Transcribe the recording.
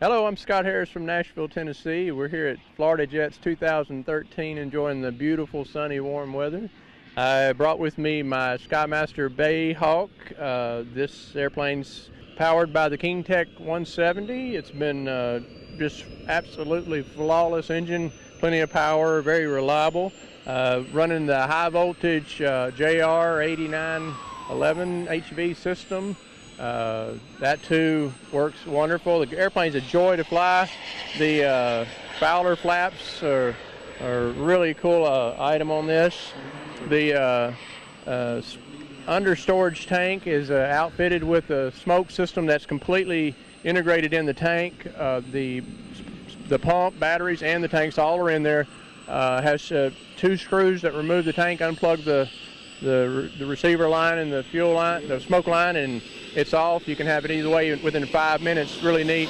Hello, I'm Scott Harris from Nashville, Tennessee. We're here at Florida Jets 2013 enjoying the beautiful sunny warm weather. I brought with me my Skymaster BAE Hawk. Uh, this airplane's powered by the Kingtech 170. It's been uh, just absolutely flawless engine, plenty of power, very reliable. Uh, running the high voltage uh, JR 8911 HV system. Uh, that too works wonderful. The airplane's a joy to fly. The uh, Fowler flaps are, are really cool uh, item on this. The uh, uh, under storage tank is uh, outfitted with a smoke system that's completely integrated in the tank. the the pump, batteries, and the tanks all are in there. has two screws that remove the tank, unplug the the, the receiver line and the fuel line, the smoke line, and it's off. You can have it either way within five minutes. Really neat.